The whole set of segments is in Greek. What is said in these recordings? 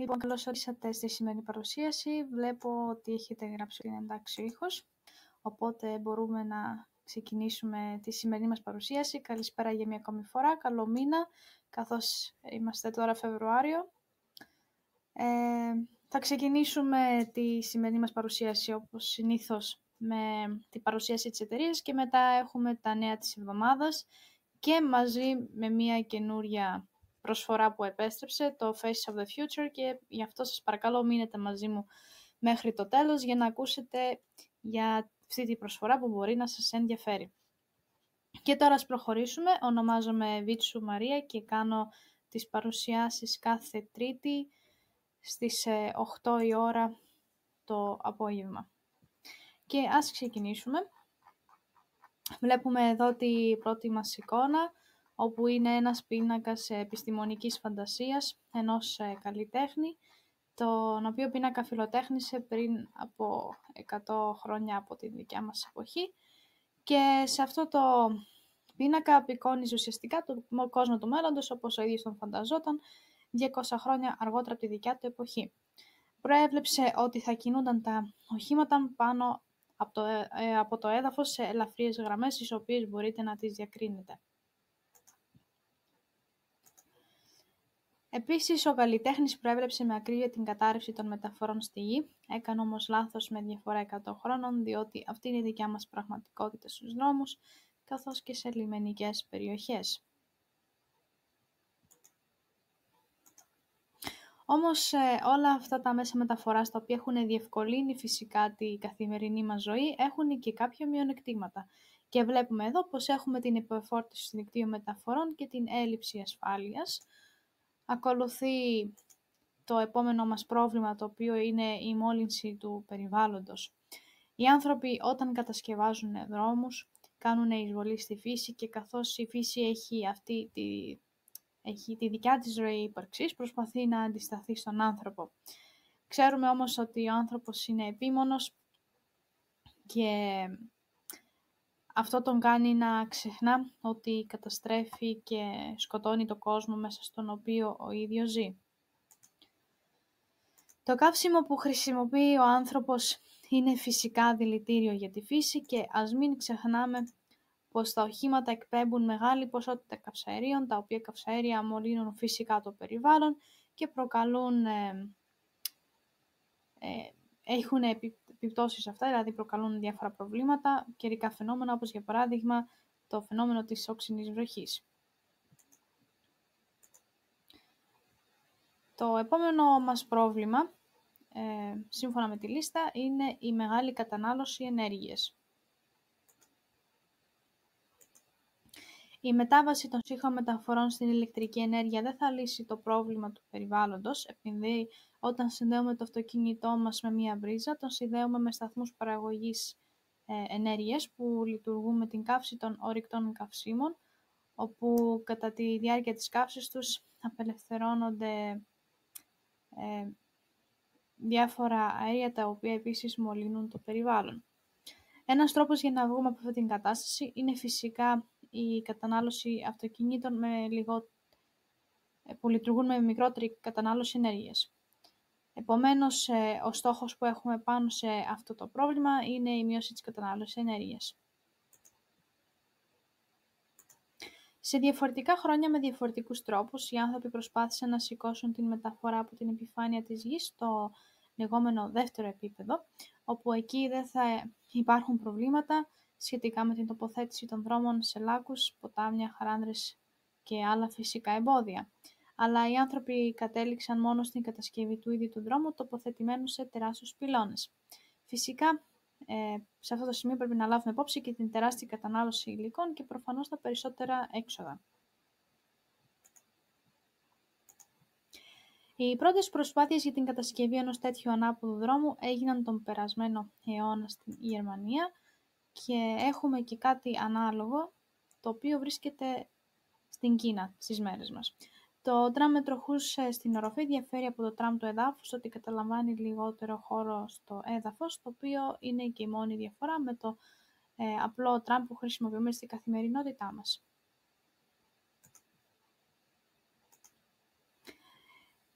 Λοιπόν, καλώς ορίσατε στη σημερινή παρουσίαση. Βλέπω ότι έχετε γράψει την εντάξει ήχος, οπότε μπορούμε να ξεκινήσουμε τη σημερινή μας παρουσίαση. Καλησπέρα για μια ακόμη φορά, καλό μήνα, καθώς είμαστε τώρα Φεβρουάριο. Ε, θα ξεκινήσουμε τη σημερινή μας παρουσίαση όπως συνήθως με την παρουσίαση της εταιρείας και μετά έχουμε τα νέα της εβδομάδας και μαζί με μια καινούρια προσφορά που επέστρεψε, το Face of the Future και γι' αυτό σας παρακαλώ μείνετε μαζί μου μέχρι το τέλος για να ακούσετε για αυτή τη προσφορά που μπορεί να σας ενδιαφέρει. Και τώρα ας προχωρήσουμε. Ονομάζομαι Βίτσου Μαρία και κάνω τις παρουσιάσεις κάθε Τρίτη στις 8 ε, η ώρα το απόγευμα. Και ας ξεκινήσουμε. Βλέπουμε εδώ τη πρώτη μας εικόνα όπου είναι ένας πίνακας επιστημονικής φαντασίας ενός ε, καλλιτέχνη, τον οποίο πίνακα φιλοτέχνησε πριν από 100 χρόνια από τη δικιά μας εποχή και σε αυτό το πίνακα απεικόνιζε ουσιαστικά τον κόσμο του μέλλοντος όπως ο ίδιος τον φανταζόταν 200 χρόνια αργότερα από τη δικιά του εποχή. Προέβλεψε ότι θα κινούνταν τα οχήματα πάνω από το, ε, ε, από το έδαφος σε ελαφριές γραμμές τις οποίες μπορείτε να τις διακρίνετε. Επίσης, ο καλλιτέχνης προέβλεψε με ακρίβεια την κατάρρευση των μεταφορών στη Γη, έκανε όμως λάθος με διαφορά 100 χρόνων, διότι αυτή είναι η δικιά μας πραγματικότητα στους δρόμους, καθώς και σε λιμενικές περιοχές. Όμως ε, όλα αυτά τα μέσα μεταφοράς τα οποία έχουν διευκολύνει φυσικά τη καθημερινή μας ζωή έχουν και κάποια μειονεκτήματα. Και βλέπουμε εδώ πως έχουμε την υποεφόρτιση του δικτύου μεταφορών και την έλλειψη ασφάλειας, Ακολουθεί το επόμενο μας πρόβλημα, το οποίο είναι η μόλυνση του περιβάλλοντος. Οι άνθρωποι όταν κατασκευάζουν δρόμους κάνουν εισβολή στη φύση και καθώς η φύση έχει αυτή τη, έχει τη δικιά της ροή ύπαρξης, προσπαθεί να αντισταθεί στον άνθρωπο. Ξέρουμε όμως ότι ο άνθρωπος είναι επίμονος και αυτό τον κάνει να ξεχνά ότι καταστρέφει και σκοτώνει το κόσμο μέσα στον οποίο ο ίδιος ζει. Το καύσιμο που χρησιμοποιεί ο άνθρωπος είναι φυσικά δηλητήριο για τη φύση και ας μην ξεχνάμε πως τα οχήματα εκπέμπουν μεγάλη ποσότητα καυσαερίων, τα οποία καυσαέρια μολύνουν φυσικά το περιβάλλον και προκαλούν ε, ε, έχουν επιπτώσεις αυτά, δηλαδή προκαλούν διάφορα προβλήματα, καιρικά φαινόμενα, όπως για παράδειγμα το φαινόμενο της όξινης βροχής. Το επόμενο μας πρόβλημα, ε, σύμφωνα με τη λίστα, είναι η μεγάλη κατανάλωση ενέργειας. Η μετάβαση των σύγχρονων μεταφορών στην ηλεκτρική ενέργεια δεν θα λύσει το πρόβλημα του περιβάλλοντος, επειδή όταν συνδέουμε το αυτοκίνητό μας με μία βρίζα, τον συνδέουμε με σταθμούς παραγωγής ε, ενέργειας που λειτουργούν με την καύση των ορυκτών καυσίμων, όπου κατά τη διάρκεια της καύσης τους απελευθερώνονται ε, διάφορα αέρια τα οποία επίσης μολύνουν το περιβάλλον. Ένας τρόπος για να βγούμε από αυτή την κατάσταση είναι φυσικά η κατανάλωση αυτοκινήτων με λιγό... Ε, που λειτουργούν με μικρότερη κατανάλωση ενέργειας. Επομένως, ε, ο στόχος που έχουμε πάνω σε αυτό το πρόβλημα είναι η μείωση της κατανάλωσης ενέργειας. Σε διαφορετικά χρόνια με διαφορετικούς τρόπους, οι άνθρωποι προσπάθησαν να σηκώσουν την μεταφορά από την επιφάνεια της γης στο λεγόμενο δεύτερο επίπεδο, όπου εκεί δεν θα υπάρχουν προβλήματα σχετικά με την τοποθέτηση των δρόμων σε λάκους, ποτάμια, χαράνδρες και άλλα φυσικά εμπόδια. Αλλά οι άνθρωποι κατέληξαν μόνο στην κατασκευή του ίδιου του δρόμου, τοποθετημένου σε τεράστιους πυλώνες. Φυσικά, ε, σε αυτό το σημείο πρέπει να λάβουμε υπόψη και την τεράστια κατανάλωση υλικών και προφανώς τα περισσότερα έξοδα. Οι πρώτες προσπάθειες για την κατασκευή ενός τέτοιου ανάποδου δρόμου έγιναν τον περασμένο αιώνα στην Γερμανία και έχουμε και κάτι ανάλογο, το οποίο βρίσκεται στην Κίνα στις μέρες μας. Το τραμ με τροχούς ε, στην οροφή διαφέρει από το τραμ του εδάφους ότι καταλαμβάνει λιγότερο χώρο στο έδαφος, το οποίο είναι και η μόνη διαφορά με το ε, απλό τραμ που χρησιμοποιούμε στην καθημερινότητά μας.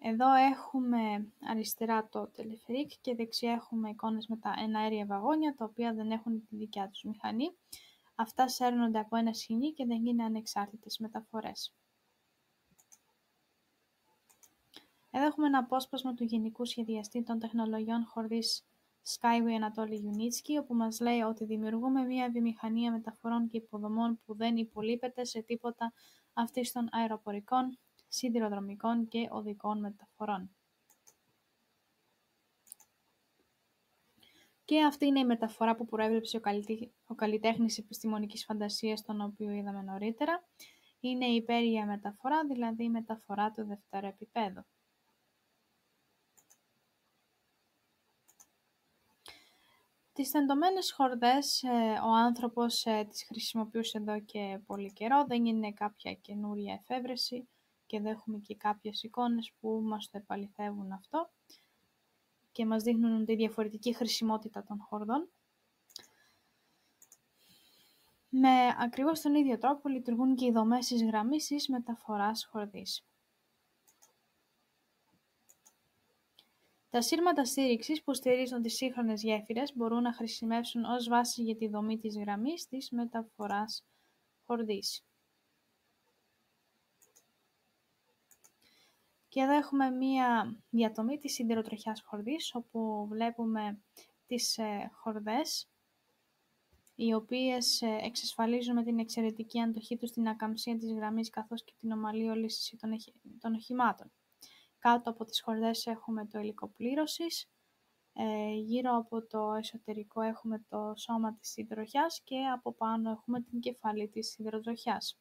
Εδώ έχουμε αριστερά το τελεφερίκ και δεξιά έχουμε εικόνες με τα εναέρια βαγόνια, τα οποία δεν έχουν τη δικιά τους μηχανή. Αυτά σέρνονται από ένα σχοινί και δεν είναι ανεξάρτητες μεταφορές. Εδώ έχουμε ένα απόσπασμα του Γενικού Σχεδιαστή των Τεχνολογιών Χορδής Skyway Anatoly Unitsky, όπου μας λέει ότι δημιουργούμε μια βιομηχανία μεταφορών και υποδομών που δεν υπολείπεται σε τίποτα αυτής των αεροπορικών, σιδηροδρομικών και οδικών μεταφορών. Και αυτή είναι η μεταφορά που προέβλεψε ο, καλλιτέ... ο καλλιτέχνης επιστημονικής φαντασίας, τον οποίο είδαμε νωρίτερα. Είναι η υπέρια μεταφορά, δηλαδή η μεταφορά του δευτέρου επίπεδου. Τις τεντωμένες χορδές ε, ο άνθρωπος ε, τις χρησιμοποιούσε εδώ και πολύ καιρό, δεν είναι κάποια καινούρια εφεύρεση και εδώ έχουμε και κάποιες εικόνες που μας το επαληθεύουν αυτό και μας δείχνουν τη διαφορετική χρησιμότητα των χορδών. Με ακριβώς τον ίδιο τρόπο λειτουργούν και οι δομές της γραμμής μεταφοράς χορδής. Τα σύρματα στήριξης που στηρίζουν τις σύγχρονες γέφυρες μπορούν να χρησιμεύσουν ως βάση για τη δομή της γραμμής της μεταφοράς χορδής. Και εδώ έχουμε μία διατομή της σιδηροτροχιάς χορδής, όπου βλέπουμε τις ε, χορδές, οι οποίες ε, εξασφαλίζουν με την εξαιρετική αντοχή τους την ακαμψία της γραμμής, καθώς και την ομαλή ολίσθηση των οχημάτων. Κάτω από τις χορδές έχουμε το υλικό πλήρωσης, ε, γύρω από το εσωτερικό έχουμε το σώμα της σιδηροχιάς και από πάνω έχουμε την κεφαλή της σιδηροτροχιάς.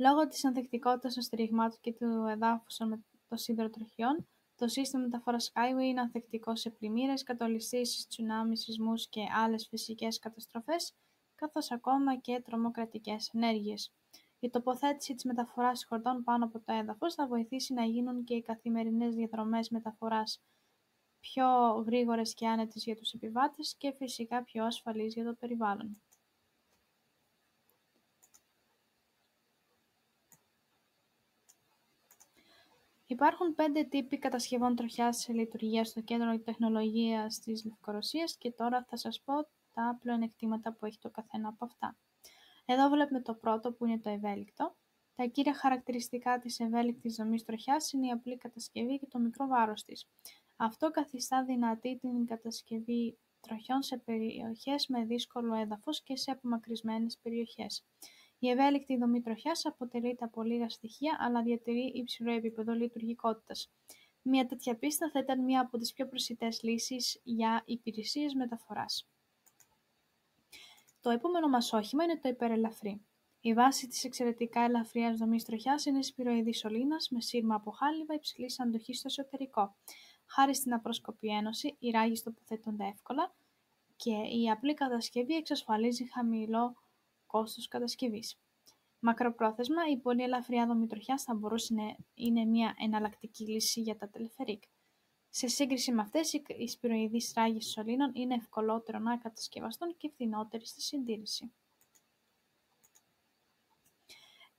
Λόγω της ανθεκτικότητας των στηριγμάτων και του εδάφους των σιδηροτροχιών, το σύστημα μεταφοράς Skyway είναι ανθεκτικό σε πλημμύρες, κατολιστήσεις, τσουνάμις, σεισμούς και άλλες φυσικές καταστροφές, καθώς ακόμα και τρομοκρατικές ενέργειες. Η τοποθέτηση της μεταφοράς χορδών πάνω από το έδαφος θα βοηθήσει να γίνουν και οι καθημερινές διαδρομές μεταφοράς πιο γρήγορες και άνετες για τους επιβάτες και φυσικά πιο ασφαλείς για το περιβάλλον. Υπάρχουν πέντε τύποι κατασκευών τροχιάς σε λειτουργία στο Κέντρο Τεχνολογίας της Λευκορωσίας και τώρα θα σας πω τα πλεονεκτήματα που έχει το καθένα από αυτά. Εδώ βλέπουμε το πρώτο που είναι το ευέλικτο. Τα κύρια χαρακτηριστικά της ευέλικτης δομής τροχιάς είναι η απλή κατασκευή και το μικρό βάρος της. Αυτό καθιστά δυνατή την κατασκευή τροχιών σε περιοχές με δύσκολο έδαφος και σε απομακρυσμένες περιοχές. Η ευέλικτη δομή τροχιάς αποτελείται από λίγα στοιχεία, αλλά διατηρεί υψηλό επίπεδο λειτουργικότητας. Μια τέτοια πίστα θα ήταν μία από τις πιο προσιτές λύσεις για υπηρεσίες μεταφοράς. Το επόμενο μας όχημα είναι το υπερελαφρύ. Η βάση της εξαιρετικά ελαφριάς δομής τροχιάς είναι σπυροειδή σωλήνας με σύρμα από χάλιβα υψηλής αντοχής στο εσωτερικό. Χάρη στην απρόσκοπη ένωση, οι ράγες τοποθετούνται εύκολα και η απλή κατασκευή εξασφαλίζει χαμηλό κόστος κατασκευής. Μακροπρόθεσμα, η πολύ ελαφριά δομή τροχιάς θα μπορούσε να είναι μια εναλλακτική λύση για τα τελεφερίκ. Σε σύγκριση με αυτές, οι σπυροειδείς ράγες σωλήνων είναι ευκολότερο να κατασκευαστούν και φθηνότεροι στη συντήρηση.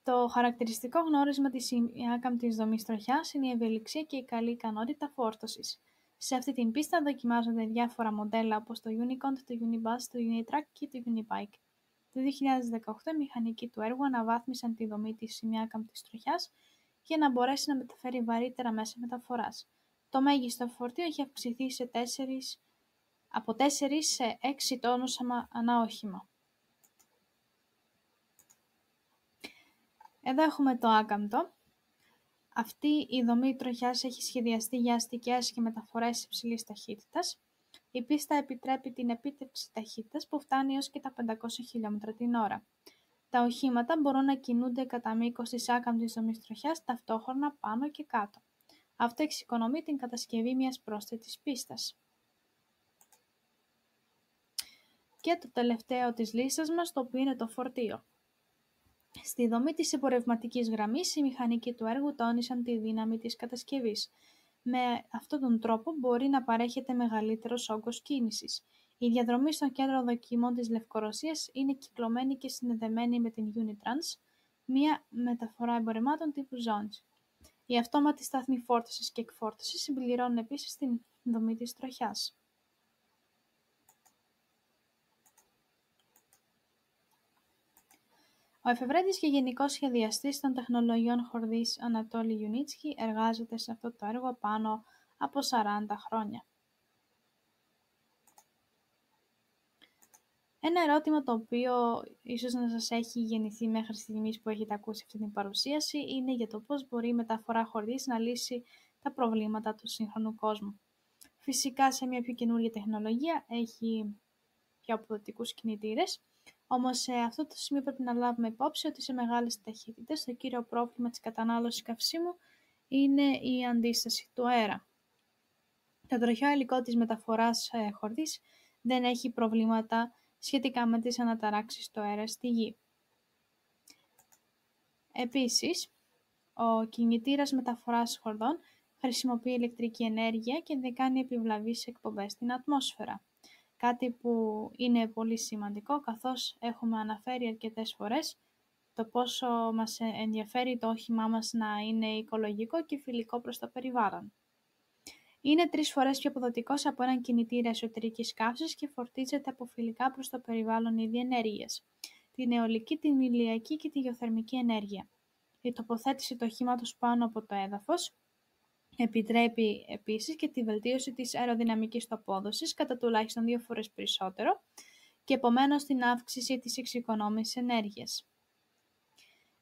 Το χαρακτηριστικό γνώρισμα της άκαμπτης δομής τροχιάς είναι η ευελιξία και η καλή ικανότητα φόρτωσης. Σε αυτή την πίστα δοκιμάζονται διάφορα μοντέλα όπως το Unicont, το Unibus, το Unitrack και το Unibike. Το 2018 οι μηχανικοί του έργου αναβάθμισαν τη δομή της σημειάκαμπτης τροχιάς για να μπορέσει να μεταφέρει βαρύτερα μέσα μεταφοράς. Το μέγιστο φορτίο έχει αυξηθεί σε 4, από 4 σε 6 τόνους ανά όχημα. Εδώ έχουμε το άκαμπτο. Αυτή η δομή τροχιάς έχει σχεδιαστεί για αστικές και μεταφορές υψηλής ταχύτητας. Η πίστα επιτρέπει την επίτευξη ταχύτητας που φτάνει έως και τα 500 χιλιόμετρα την ώρα. Τα οχήματα μπορούν να κινούνται κατά μήκος της άκαμπτης δομής τροχιάς ταυτόχρονα πάνω και κάτω. Αυτό εξοικονομεί την κατασκευή μιας πρόσθετης πίστας. Και το τελευταίο της λίστας μας, το οποίο είναι το φορτίο. Στη δομή της εμπορευματικής γραμμής, οι μηχανικοί του έργου τόνισαν τη δύναμη της κατασκευής. Με αυτόν τον τρόπο μπορεί να παρέχεται μεγαλύτερος όγκος κίνησης. Η διαδρομή στο κέντρο δοκιμών της Λευκορωσίας είναι κυκλωμένη και συνδεδεμένη με την Unitrans, μια μεταφορά εμπορευμάτων τύπου Zones. Οι αυτόματοι σταθμοί φόρτωσης και εκφόρτωσης συμπληρώνουν επίσης την δομή της τροχιάς. Ο εφευρέτης και γενικός σχεδιαστής των τεχνολογιών χορδής Ανατόλη Ιουνίτσκι εργάζεται σε αυτό το έργο πάνω από 40 χρόνια. Ένα ερώτημα το οποίο ίσως να σας έχει γεννηθεί μέχρι στιγμής που έχετε ακούσει αυτή την παρουσίαση είναι για το πώς μπορεί η μεταφορά χορδής να λύσει τα προβλήματα του σύγχρονου κόσμου. Φυσικά σε μια πιο καινούργια τεχνολογία έχει πιο αποδοτικούς κινητήρες, όμως σε αυτό το σημείο πρέπει να λάβουμε υπόψη ότι σε μεγάλες ταχύτητες το κύριο πρόβλημα της κατανάλωσης καυσίμου είναι η αντίσταση του αέρα. Το τροχιό υλικό της μεταφοράς ε, χορδής δεν έχει προβλήματα σχετικά με τις αναταράξεις στο αέρα στη γη. Επίσης, ο κινητήρας μεταφοράς χορδών χρησιμοποιεί ηλεκτρική ενέργεια και δεν κάνει επιβλαβείς εκπομπές στην ατμόσφαιρα. Κάτι που είναι πολύ σημαντικό καθώς έχουμε αναφέρει αρκετές φορές το πόσο μας ενδιαφέρει το όχημά μας να είναι οικολογικό και φιλικό προς το περιβάλλον. Είναι τρεις φορές πιο αποδοτικός από έναν κινητήρα εσωτερικής καύσης και φορτίζεται από φιλικά προς το περιβάλλον είδη ενέργεια, την αιωλική, την ηλιακή και τη γεωθερμική ενέργεια. Η τοποθέτηση του οχήματος πάνω από το έδαφος επιτρέπει επίσης και τη βελτίωση της αεροδυναμικής του απόδοσης κατά τουλάχιστον δύο φορές περισσότερο και επομένως την αύξηση της εξοικονόμησης ενέργειας.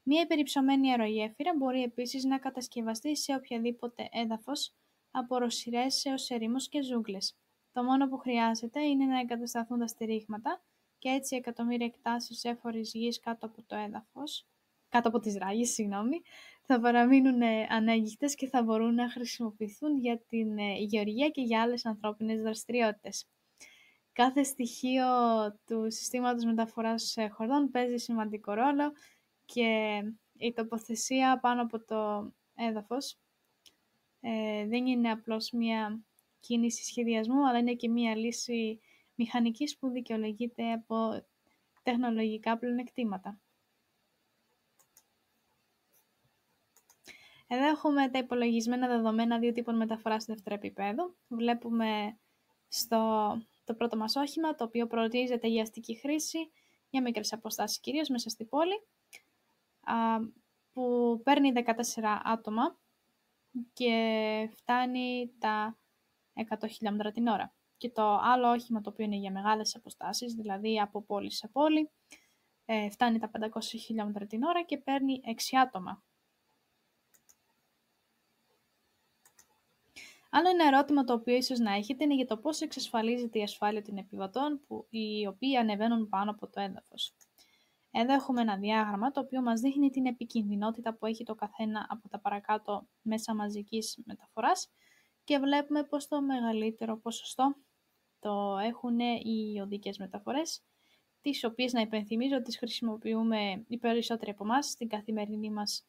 Μία υπερυψωμένη αερογέφυρα μπορεί επίσης να κατασκευαστεί σε οποιαδήποτε έδαφος από ροσιρές έως ερήμους και ζούγκλες. Το μόνο που χρειάζεται είναι να εγκατασταθούν τα στηρίγματα και έτσι εκατομμύρια εκτάσεις έφορης γης κάτω από το έδαφος, κάτω από τις ράγες, συγγνώμη, θα παραμείνουν ε, ανέγγιχτες και θα μπορούν να χρησιμοποιηθούν για την ε, γεωργία και για άλλες ανθρώπινες δραστηριότητες. Κάθε στοιχείο του συστήματος μεταφοράς ε, χορδών παίζει σημαντικό ρόλο και η τοποθεσία πάνω από το έδαφος ε, δεν είναι απλώς μια κίνηση σχεδιασμού, αλλά είναι και μια λύση μηχανικής που δικαιολογείται από τεχνολογικά πλεονεκτήματα. Εδώ έχουμε τα υπολογισμένα δεδομένα δύο τύπων μεταφοράς στο δεύτερο επίπεδο. Βλέπουμε στο το πρώτο μας όχημα, το οποίο προορίζεται για αστική χρήση, για μικρές αποστάσεις κυρίως μέσα στη πόλη, που παίρνει 14 άτομα και φτάνει τα 100 χιλιόμετρα την ώρα. Και το άλλο όχημα το οποίο είναι για μεγάλες αποστάσεις, δηλαδή από πόλη σε πόλη, ε, φτάνει τα 500 χιλιόμετρα την ώρα και παίρνει 6 άτομα. Άλλο ένα ερώτημα το οποίο ίσως να έχετε είναι για το πώς εξασφαλίζεται η ασφάλεια των επιβατών που, οι οποίοι ανεβαίνουν πάνω από το έδαφος. Εδώ έχουμε ένα διάγραμμα το οποίο μας δείχνει την επικινδυνότητα που έχει το καθένα από τα παρακάτω μέσα μαζικής μεταφοράς και βλέπουμε πως το μεγαλύτερο ποσοστό το έχουν οι οδικές μεταφορές, τις οποίες να υπενθυμίζω ότι τις χρησιμοποιούμε οι περισσότεροι από εμάς στην καθημερινή μας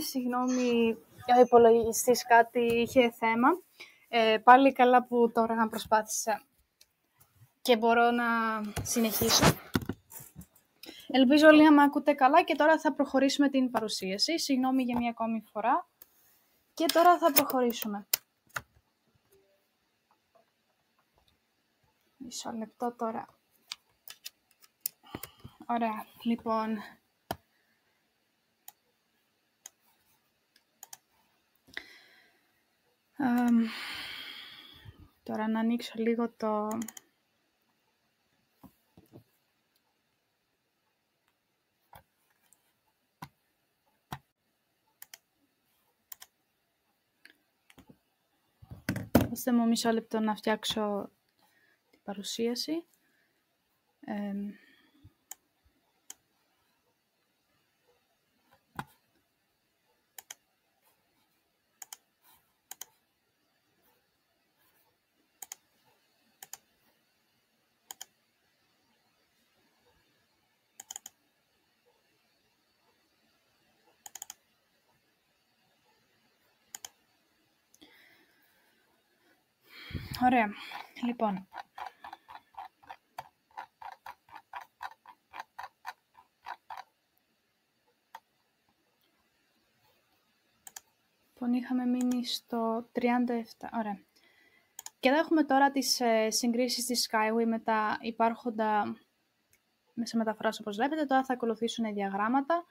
συγγνώμη, ο υπολογιστής κάτι είχε θέμα. Ε, πάλι καλά που τώρα να προσπάθησα και μπορώ να συνεχίσω. Ελπίζω όλοι να με ακούτε καλά και τώρα θα προχωρήσουμε την παρουσίαση. Συγγνώμη για μια ακόμη φορά. Και τώρα θα προχωρήσουμε. Μισό λεπτό τώρα. Ωραία, λοιπόν. Τώρα να ανοίξω λίγο το... Δώστε μου μισό λεπτό να φτιάξω την παρουσίαση. Ωραία. Λοιπόν. Λοιπόν, είχαμε μείνει στο 37. Ωραία. Και εδώ έχουμε τώρα τις ε, συγκρίσεις της Skyway με τα υπάρχοντα μέσα μεταφράσει όπως βλέπετε. Τώρα θα ακολουθήσουν οι διαγράμματα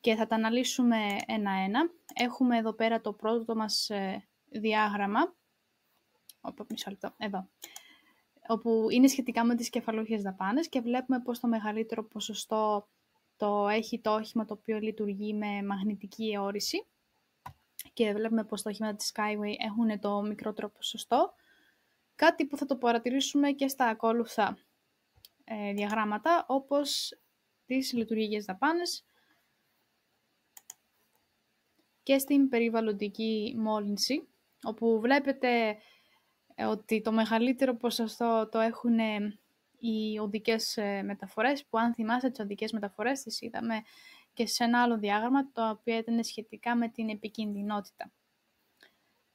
και θα τα αναλύσουμε ένα-ένα. Έχουμε εδώ πέρα το πρώτο μας ε, διάγραμμα, όπου, μισό λεπτό, εδώ, όπου είναι σχετικά με τις κεφαλούχες δαπάνες και βλέπουμε πως το μεγαλύτερο ποσοστό το έχει το όχημα το οποίο λειτουργεί με μαγνητική αιώρηση. Και βλέπουμε πως τα όχηματα της Skyway έχουν το μικρότερο ποσοστό, κάτι που θα το παρατηρήσουμε και στα ακόλουθα ε, διαγράμματα, όπως τις λειτουργικές δαπάνες, και στην περιβαλλοντική μόλυνση, όπου βλέπετε ε, ότι το μεγαλύτερο ποσοστό το έχουν ε, οι οδικές ε, μεταφορές, που αν θυμάστε τις οδικές μεταφορές τις είδαμε και σε ένα άλλο διάγραμμα, το οποίο ήταν σχετικά με την επικίνδυνοτητα.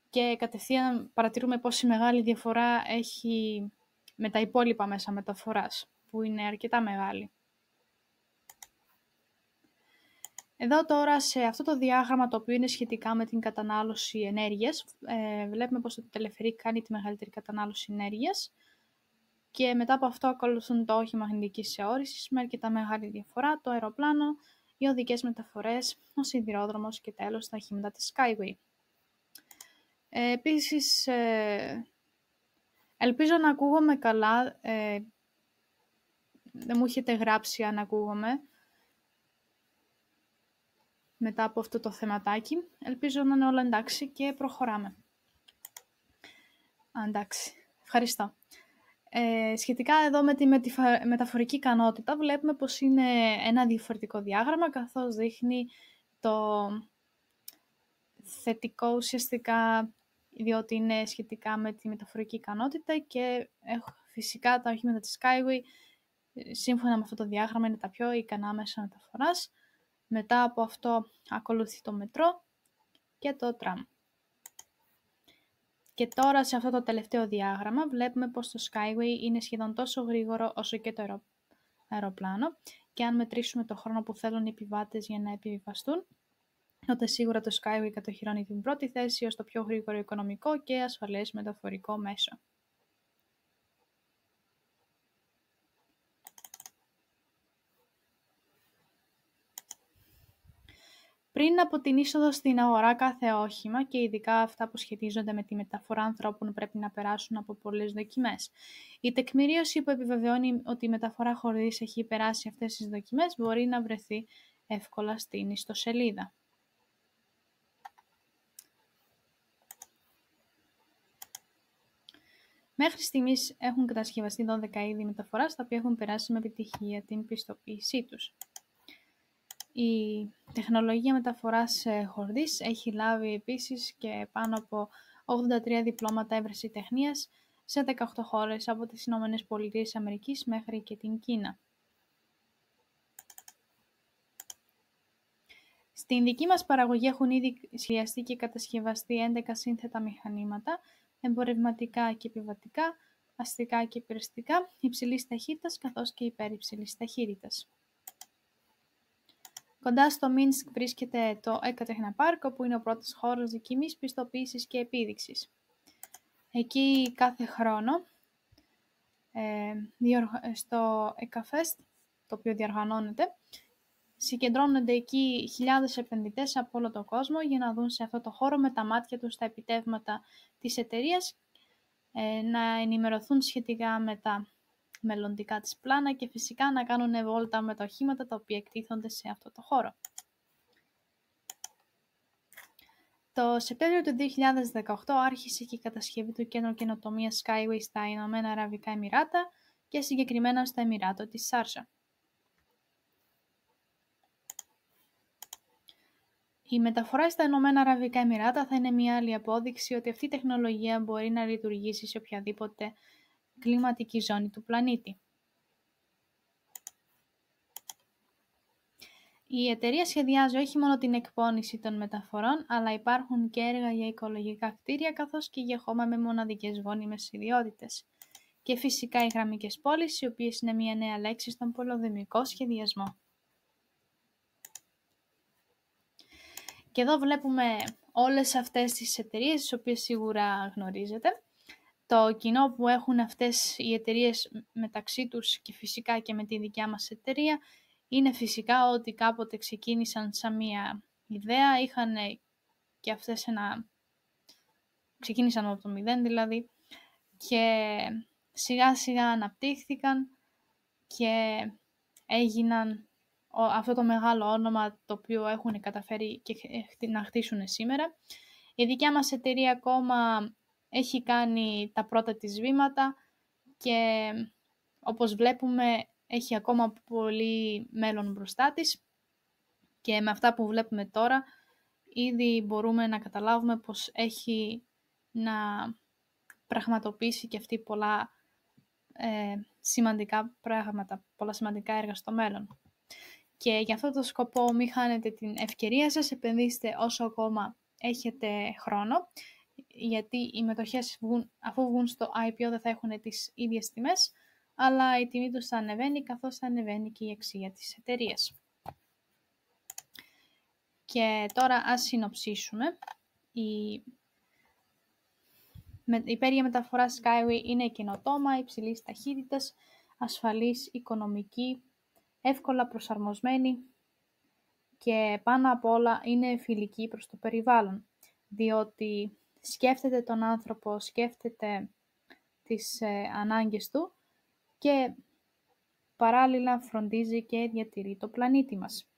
Και κατευθείαν παρατηρούμε πόση μεγάλη διαφορά έχει με τα υπόλοιπα μέσα μεταφοράς, που είναι αρκετά μεγάλη. Εδώ τώρα σε αυτό το διάγραμμα το οποίο είναι σχετικά με την κατανάλωση ενέργειας, ε, βλέπουμε πως το τελεφερή κάνει τη μεγαλύτερη κατανάλωση ενέργειας και μετά από αυτό ακολουθούν το όχημα μαγνητικής αιώρησης με αρκετά μεγάλη διαφορά, το αεροπλάνο, οι οδικές μεταφορές, ο σιδηρόδρομος και τέλος τα οχήματα της Skyway. Ε, επίσης, ε, ελπίζω να ακούγομαι καλά, ε, δεν μου έχετε γράψει αν ακούγομαι, μετά από αυτό το θεματάκι. Ελπίζω να είναι όλα εντάξει και προχωράμε. εντάξει, ευχαριστώ. Ε, σχετικά εδώ με τη μεταφορική ικανότητα βλέπουμε πως είναι ένα διαφορετικό διάγραμμα καθώς δείχνει το θετικό ουσιαστικά διότι είναι σχετικά με τη μεταφορική ικανότητα και φυσικά τα οχήματα της Skyway ε, σύμφωνα με αυτό το διάγραμμα είναι τα πιο ικανά μέσα μεταφοράς μετά από αυτό ακολουθεί το μετρό και το τραμ. Και τώρα σε αυτό το τελευταίο διάγραμμα βλέπουμε πως το Skyway είναι σχεδόν τόσο γρήγορο όσο και το αεροπλάνο και αν μετρήσουμε το χρόνο που θέλουν οι επιβάτες για να επιβιβαστούν, τότε σίγουρα το Skyway κατοχυρώνει την πρώτη θέση ως το πιο γρήγορο οικονομικό και ασφαλές μεταφορικό μέσο. Πριν από την είσοδο στην αγορά κάθε όχημα και ειδικά αυτά που σχετίζονται με τη μεταφορά ανθρώπων πρέπει να περάσουν από πολλές δοκιμές. Η τεκμηρίωση που επιβεβαιώνει ότι η μεταφορά χωρίς έχει περάσει αυτές τις δοκιμές μπορεί να βρεθεί εύκολα στην ιστοσελίδα. Μέχρι στιγμής έχουν κατασκευαστεί 12 είδη μεταφοράς, τα οποία έχουν περάσει με επιτυχία την πιστοποίησή τους. Η τεχνολογία μεταφοράς ε, χορδής έχει λάβει επίσης και πάνω από 83 διπλώματα έβρεση τεχνίας σε 18 χώρες από τις Ηνωμένες Πολιτείες Αμερικής μέχρι και την Κίνα. Στην δική μας παραγωγή έχουν ήδη σχεδιαστεί και κατασκευαστεί 11 σύνθετα μηχανήματα, εμπορευματικά και επιβατικά, αστικά και υπηρεστικά, υψηλής ταχύτητας καθώς και υπερυψηλής ταχύτητας. Κοντά στο Μίνσκ βρίσκεται το Πάρκο, που είναι ο πρώτος χώρος δοκιμής, πιστοποίησης και επίδειξης. Εκεί κάθε χρόνο, ε, στο ECAFest, το οποίο διοργανώνεται, συγκεντρώνονται εκεί χιλιάδες επενδυτές από όλο τον κόσμο για να δουν σε αυτό το χώρο με τα μάτια τους τα επιτεύγματα της εταιρείας, ε, να ενημερωθούν σχετικά με τα μελλοντικά της πλάνα και φυσικά να κάνουν βόλτα με τα οχήματα τα οποία εκτίθονται σε αυτό το χώρο. Το Σεπτέμβριο του 2018 άρχισε και η κατασκευή του κέντρου καινοτομίας Skyway στα Ηνωμένα Αραβικά Εμμυράτα και συγκεκριμένα στο Εμμυράτο της Σάρσα. Η μεταφορά στα Ηνωμένα Αραβικά Εμμυράτα θα είναι μια άλλη απόδειξη ότι αυτή η τεχνολογία μπορεί να λειτουργήσει σε οποιαδήποτε κλιματική ζώνη του πλανήτη. Η εταιρεία σχεδιάζει όχι μόνο την εκπόνηση των μεταφορών, αλλά υπάρχουν και έργα για οικολογικά κτίρια, καθώς και για χώμα με μοναδικές γόνιμες ιδιότητες. Και φυσικά οι γραμμικές πόλεις, οι οποίες είναι μια νέα λέξη στον πολυοδημικό σχεδιασμό. Και εδώ βλέπουμε όλες αυτές τις εταιρείες, τις οποίες σίγουρα γνωρίζετε το κοινό που έχουν αυτές οι εταιρείες μεταξύ τους και φυσικά και με τη δικιά μας εταιρεία είναι φυσικά ότι κάποτε ξεκίνησαν σαν μία ιδέα, είχαν και αυτές ένα... ξεκίνησαν από το μηδέν δηλαδή και σιγά σιγά αναπτύχθηκαν και έγιναν αυτό το μεγάλο όνομα το οποίο έχουν καταφέρει και να χτίσουν σήμερα. Η δικιά μας εταιρεία ακόμα έχει κάνει τα πρώτα της βήματα και όπως βλέπουμε έχει ακόμα πολύ μέλλον μπροστά της και με αυτά που βλέπουμε τώρα ήδη μπορούμε να καταλάβουμε πως έχει να πραγματοποιήσει και αυτή πολλά ε, σημαντικά πράγματα, πολλά σημαντικά έργα στο μέλλον. Και για αυτό το σκοπό μην χάνετε την ευκαιρία σας, επενδύστε όσο ακόμα έχετε χρόνο γιατί οι μετοχές αφού βγουν στο IPO δεν θα έχουν τις ίδιες τιμές, αλλά η τιμή τους θα ανεβαίνει καθώς θα ανεβαίνει και η αξία της εταιρείας. Και τώρα ας συνοψίσουμε. Η, η πέρια μεταφορά Skyway είναι καινοτόμα, υψηλής ταχύτητας, ασφαλής, οικονομική, εύκολα προσαρμοσμένη και πάνω απ' όλα είναι φιλική προς το περιβάλλον, διότι σκέφτεται τον άνθρωπο, σκέφτεται τις ε, ανάγκες του και παράλληλα φροντίζει και διατηρεί το πλανήτη μας.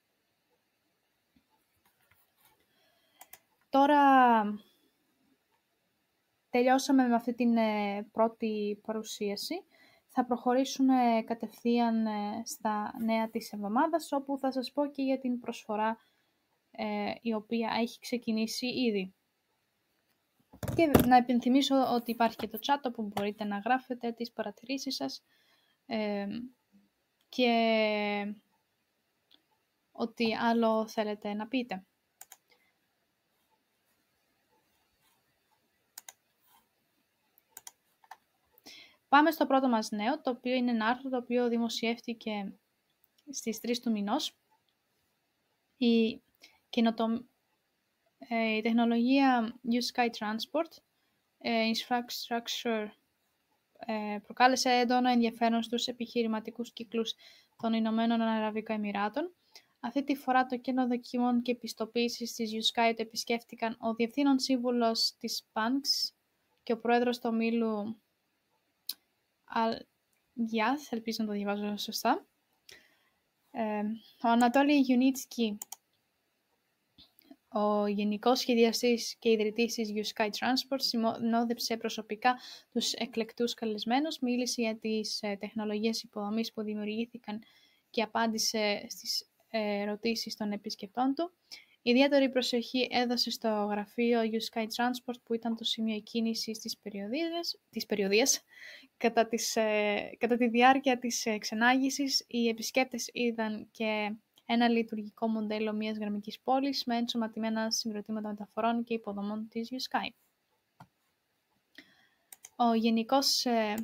Τώρα τελειώσαμε με αυτή την ε, πρώτη παρουσίαση. Θα προχωρήσουμε κατευθείαν ε, στα νέα της εβδομάδας, όπου θα σας πω και για την προσφορά η οποία έχει ξεκινήσει ήδη. Και να υπενθυμίσω ότι υπάρχει και το chat όπου μπορείτε να γράφετε τις παρατηρήσεις σας και ό,τι άλλο θέλετε να πείτε. Πάμε στο πρώτο μας νέο, το οποίο είναι ένα άρθρο το οποίο δημοσιεύτηκε στις 3 του μηνός. Η καινοτομία ε, η τεχνολογία Use Sky Transport ε, Infrastructure ε, προκάλεσε έντονο ενδιαφέρον στους επιχειρηματικούς κύκλους των Ηνωμένων Αραβικών Εμμυράτων. Αυτή τη φορά το κέντρο δοκιμών και επιστοποίησης της USky το επισκέφτηκαν ο Διευθύνων Σύμβουλος της PANX και ο Πρόεδρος του ομίλου Al Γιάθ, ελπίζω να το διαβάζω σωστά. ο Ανατόλη Γιουνίτσκι ο Γενικός Σχεδιαστής και Ιδρυτής της U-Sky Transport συνόδεψε προσωπικά τους εκλεκτούς καλεσμένους, μίλησε για τις ε, τεχνολογίες υποδομής που δημιουργήθηκαν και απάντησε στις ερωτήσεις των επισκεπτών του. Ιδιαίτερη προσοχή έδωσε στο γραφείο U-Sky Transport που ήταν το σημείο κίνησης της περιοδίας, της περιοδίας. Κατά, τις, ε, κατά τη διάρκεια της εξενάγησης οι επισκέπτες είδαν και ένα λειτουργικό μοντέλο μιας γραμμικής πόλης με ενσωματημένα συγκροτήματα μεταφορών και υποδομών της USky. Ο Γενικός ε,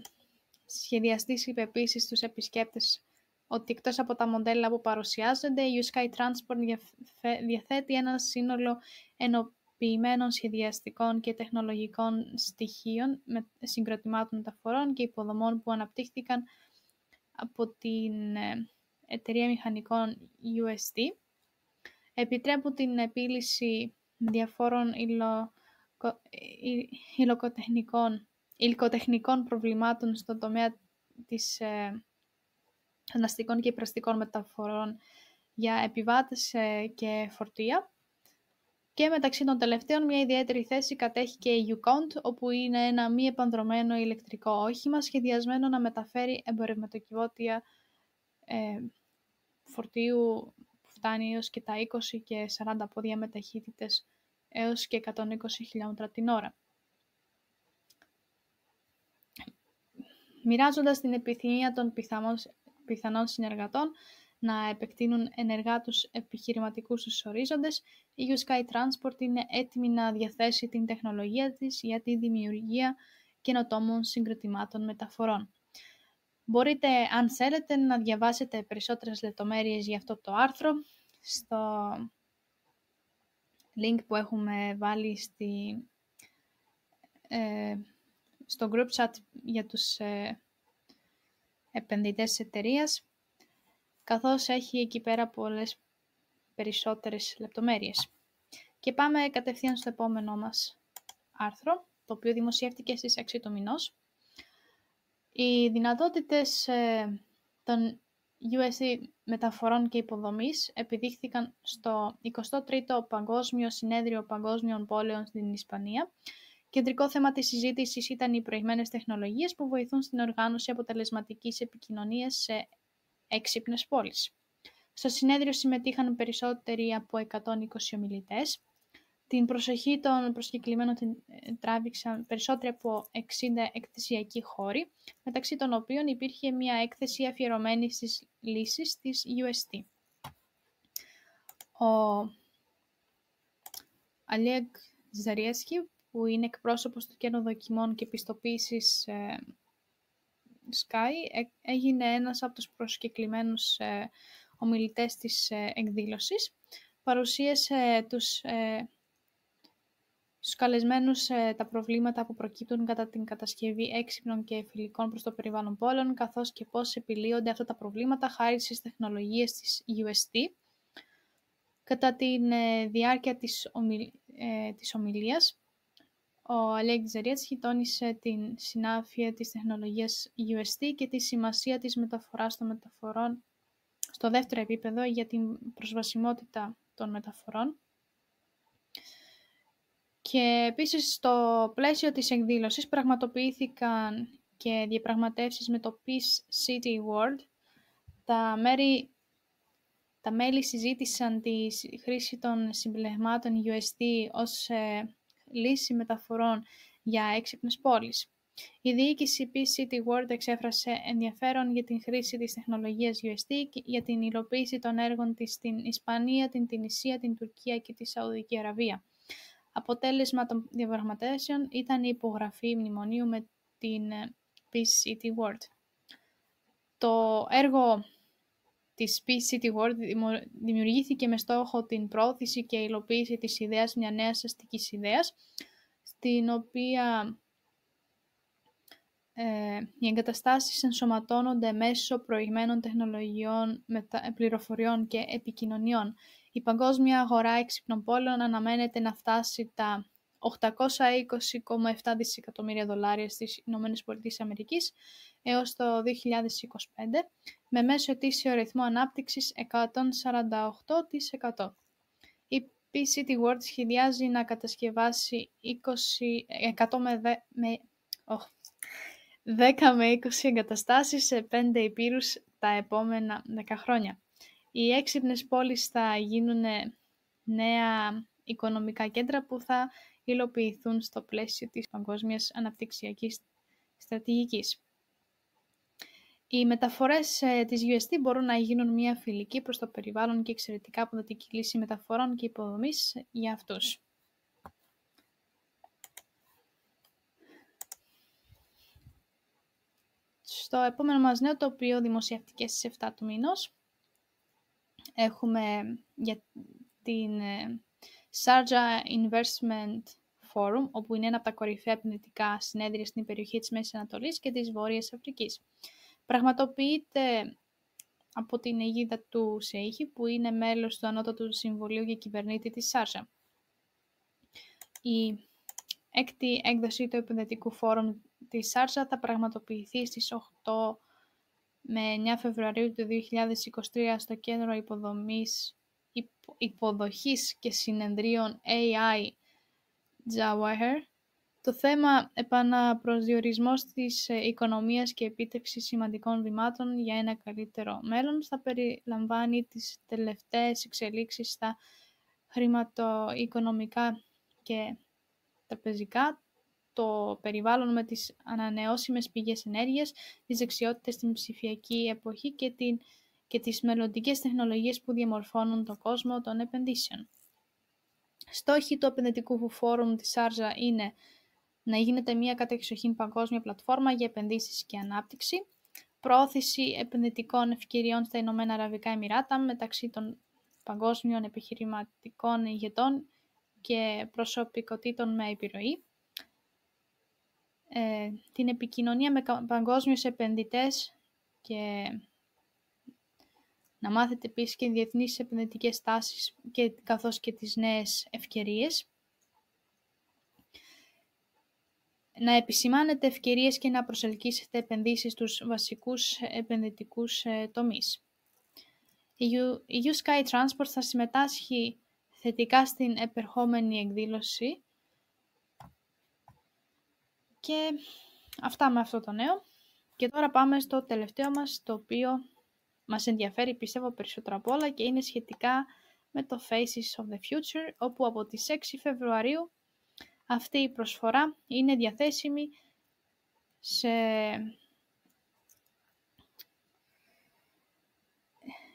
Σχεδιαστής είπε επίσης στους επισκέπτες ότι εκτός από τα μοντέλα που παρουσιάζονται, η USky Transport διαθέτει ένα σύνολο ενοποιημένων σχεδιαστικών και τεχνολογικών στοιχείων με συγκροτημάτων μεταφορών και υποδομών που αναπτύχθηκαν από την ε, εταιρεία μηχανικών USD. Επιτρέπουν την επίλυση διαφόρων υλο... υλοκοτεχνικών υλικοτεχνικών προβλημάτων στον τομέα της ε, αναστικών και υπραστικών μεταφορών για επιβάτες ε, και φορτία. Και μεταξύ των τελευταίων μια ιδιαίτερη θέση κατέχει και η Ucount, όπου είναι ένα μη επανδρομένο ηλεκτρικό όχημα σχεδιασμένο να μεταφέρει εμπορευματοκιβώτια ε, φορτίου που φτάνει έως και τα 20 και 40 πόδια με ταχύτητες έως και 120 χιλιόμετρα την ώρα. μοιράζοντας την επιθυμία των πιθανών συνεργατών να επεκτείνουν ενεργά τους επιχειρηματικούς τους ορίζοντες, η Sky Transport είναι έτοιμη να διαθέσει την τεχνολογία της για τη δημιουργία καινοτόμων συγκροτημάτων μεταφορών. Μπορείτε, αν θέλετε, να διαβάσετε περισσότερες λεπτομέρειες για αυτό το άρθρο στο link που έχουμε βάλει στη, ε, στο group chat για τους ε, επενδυτές της εταιρείας, καθώς έχει εκεί πέρα πολλές περισσότερες λεπτομέρειες. Και πάμε κατευθείαν στο επόμενό μας άρθρο, το οποίο δημοσιεύτηκε στις 6 του μηνός. Οι δυνατότητες ε, των USD μεταφορών και υποδομής επιδείχθηκαν στο 23ο Παγκόσμιο Συνέδριο Παγκόσμιων Πόλεων στην Ισπανία Κεντρικό θέμα της συζήτησης ήταν οι προηγμένες τεχνολογίες που βοηθούν στην οργάνωση αποτελεσματικής επικοινωνίας σε έξυπνες πόλεις. Στο συνέδριο συμμετείχαν περισσότεροι από 120 ομιλητές. Την προσοχή των προσκεκλημένων την ε, τράβηξαν περισσότεροι από 60 εκθεσιακοί χώροι, μεταξύ των οποίων υπήρχε μια έκθεση αφιερωμένη στις λύσεις της UST. Ο Αλέγ Ζαριέσκι, που είναι εκπρόσωπος του κέντρου δοκιμών και πιστοποίησης ε, Sky, ε, έγινε ένας από τους προσκεκλημένους ε, ομιλητές της ε, εκδήλωσης. Παρουσίασε τους, ε, στους καλεσμένους τα προβλήματα που προκύπτουν κατά την κατασκευή έξυπνων και φιλικών προς το περιβάλλον πόλων, καθώς και πώς επιλύονται αυτά τα προβλήματα χάρη στις τεχνολογίες της UST. Κατά τη διάρκεια της, ομιλ... της ομιλίας, ο Αλέγκ Ζεριέτσχη τόνισε την συνάφεια της τεχνολογίας UST και τη σημασία της μεταφοράς των μεταφορών στο δεύτερο επίπεδο για την προσβασιμότητα των μεταφορών. Και επίσης στο πλαίσιο της εκδήλωσης πραγματοποιήθηκαν και διαπραγματεύσεις με το Peace City World. Τα, μέρη, τα μέλη συζήτησαν τη χρήση των συμπλεγμάτων USD ως ε, λύση μεταφορών για έξυπνες πόλεις. Η διοίκηση Peace City World εξέφρασε ενδιαφέρον για την χρήση της τεχνολογίας USD και για την υλοποίηση των έργων της στην Ισπανία, την Τινησία, την Τουρκία και τη Σαουδική Αραβία. Αποτέλεσμα των διαπραγματεύσεων ήταν η υπογραφή μνημονίου με την ε, Peace City World. Το έργο της Peace City World δημιουργήθηκε με στόχο την πρόθεση και υλοποίηση της ιδέας μιας νέας αστικής ιδέας, στην οποία ε, οι εγκαταστάσεις ενσωματώνονται μέσω προηγμένων τεχνολογιών πληροφοριών και επικοινωνιών. Η παγκόσμια αγορά έξυπνων πόλεων αναμένεται να φτάσει τα 820,7 δισεκατομμύρια δολάρια στις Ηνωμένες Πολιτείες Αμερικής έως το 2025, με μέσο ετήσιο ρυθμό ανάπτυξης 148%. Η PCT World σχεδιάζει να κατασκευάσει 20, 100 με, με, 10 με 20 εγκαταστάσεις σε 5 υπήρους τα επόμενα 10 χρόνια. Οι έξυπνες πόλεις θα γίνουν νέα οικονομικά κέντρα που θα υλοποιηθούν στο πλαίσιο της παγκόσμιας αναπτυξιακής στρατηγικής. Οι μεταφορές ε, της UST μπορούν να γίνουν μια φιλική προς το περιβάλλον και εξαιρετικά αποδοτική λύση μεταφορών και υποδομής για αυτούς. Στο επόμενο μας νέο, το οποίο δημοσιεύτηκες στις 7 του μήνος, έχουμε για την ε, Sharjah Investment Forum, όπου είναι ένα από τα κορυφαία επενδυτικά συνέδρια στην περιοχή της Μέσης Ανατολής και της Βόρειας Αφρικής. Πραγματοποιείται από την αιγίδα του ΣΕΙΧΙ, που είναι μέλος του Ανώτατου Συμβουλίου για Κυβερνήτη της Σάρζα. Η έκτη έκδοση του επενδυτικού φόρουμ της Σάρζα θα πραγματοποιηθεί στις 8 με 9 Φεβρουαρίου του 2023 στο Κέντρο Υποδομής, Υποδοχής και Συνεδρίων AI Jawahir το θέμα επαναπροσδιορισμός της ε, οικονομίας και επίτευξης σημαντικών βημάτων για ένα καλύτερο μέλλον θα περιλαμβάνει τις τελευταίες εξελίξεις στα χρηματοοικονομικά και τραπεζικά, το περιβάλλον με τις ανανεώσιμες πηγές ενέργειας, τις δεξιότητες στην ψηφιακή εποχή και, την, και τις μελλοντικές τεχνολογίες που διαμορφώνουν τον κόσμο των επενδύσεων. Στόχοι του επενδυτικού φόρουμ της Άρζα είναι να γίνεται μια κατεξοχήν παγκόσμια πλατφόρμα για επενδύσεις και ανάπτυξη, προώθηση επενδυτικών ευκαιριών στα Ηνωμένα Αραβικά Εμμυράτα μεταξύ των παγκόσμιων επιχειρηματικών ηγετών και προσωπικότητων με επιρροή, ε, την επικοινωνία με παγκόσμιους επενδυτές και να μάθετε επίσης και διεθνείς επενδυτικές τάσεις και, καθώς και τις νέες ευκαιρίες. να επισημάνετε ευκαιρίες και να προσελκύσετε επενδύσεις στους βασικούς επενδυτικούς ε, τομείς. Η U Sky Transport θα συμμετάσχει θετικά στην επερχόμενη εκδήλωση και αυτά με αυτό το νέο. Και τώρα πάμε στο τελευταίο μας, το οποίο μας ενδιαφέρει πιστεύω περισσότερο από όλα και είναι σχετικά με το Faces of the Future, όπου από τις 6 Φεβρουαρίου αυτή η προσφορά είναι διαθέσιμη σε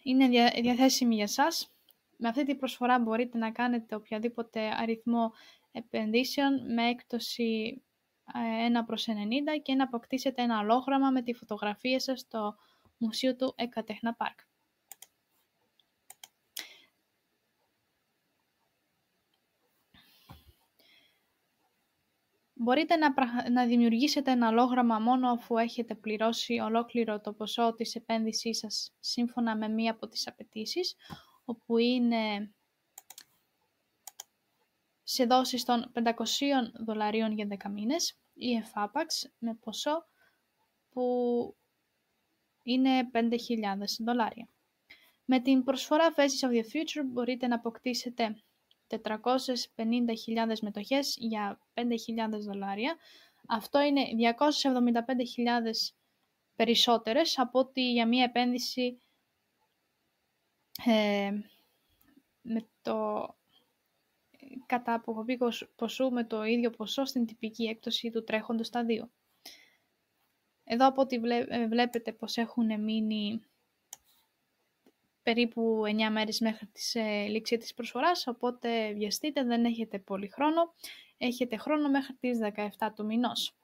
είναι διαθέσιμη για σας. Με αυτή τη προσφορά μπορείτε να κάνετε οποιαδήποτε αριθμό επενδύσεων με έκπτωση 1 προς 90 και να αποκτήσετε ένα ολόγραμμα με τη φωτογραφία σας στο Μουσείο του Εκατέχνα Πάρκ. Μπορείτε να, να δημιουργήσετε ένα λόγραμμα μόνο αφού έχετε πληρώσει ολόκληρο το ποσό της επένδυσής σας σύμφωνα με μία από τις απαιτήσεις, όπου είναι σε δόσεις των 500 δολαρίων για 10 μήνες ή εφάπαξ με ποσό που είναι 5.000 δολάρια. Με την προσφορά Faces of the Future μπορείτε να αποκτήσετε 450.000 μετοχές για 5.000 δολάρια. Αυτό είναι 275.000 περισσότερες από ότι για μία επένδυση ε, με το κατά αποκοπή ποσού με το ίδιο ποσό στην τυπική έκπτωση του τρέχοντος σταδίου. Εδώ από ό,τι ε, βλέπετε πως έχουν μείνει περίπου 9 μέρες μέχρι τη ε, λήξη της προσφοράς, οπότε βιαστείτε, δεν έχετε πολύ χρόνο. Έχετε χρόνο μέχρι τις 17 του μηνός.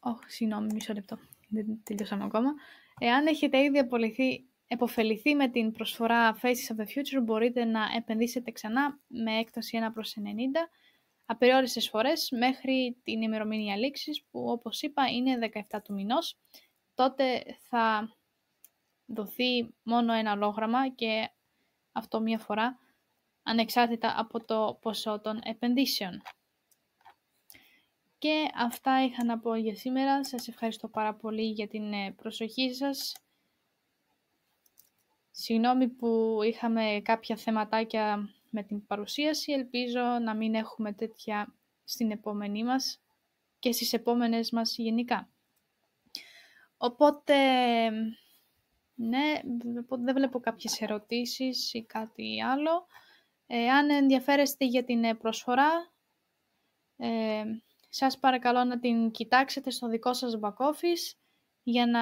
Όχι, oh, συγγνώμη, μισό λεπτό. Δεν τελειώσαμε ακόμα. Εάν έχετε ήδη απολυθεί, εποφεληθεί με την προσφορά Faces of the Future, μπορείτε να επενδύσετε ξανά με έκταση 1 προς 90 απεριόριστες φορές μέχρι την ημερομηνία λήξης που όπως είπα είναι 17 του μηνός. Τότε θα δοθεί μόνο ένα ολόγραμμα και αυτό μία φορά ανεξάρτητα από το ποσό των επενδύσεων. Και αυτά είχα να πω για σήμερα. Σας ευχαριστώ πάρα πολύ για την ε, προσοχή σας. Συγγνώμη που είχαμε κάποια θεματάκια με την παρουσίαση. Ελπίζω να μην έχουμε τέτοια στην επόμενή μας και στις επόμενες μας γενικά. Οπότε, ναι, δεν βλέπω κάποιες ερωτήσεις ή κάτι άλλο. Ε, αν ενδιαφέρεστε για την προσφορά, ε, Σας παρακαλώ να την κοιτάξετε στο δικό σας back office για να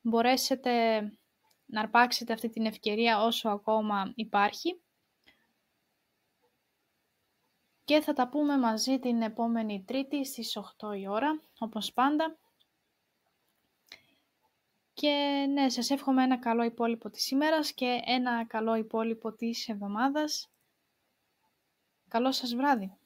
μπορέσετε να αρπάξετε αυτή την ευκαιρία όσο ακόμα υπάρχει. Και θα τα πούμε μαζί την επόμενη Τρίτη στις 8 η ώρα, όπως πάντα. Και ναι, σας εύχομαι ένα καλό υπόλοιπο της ημέρας και ένα καλό υπόλοιπο της εβδομάδας. Καλό σας βράδυ!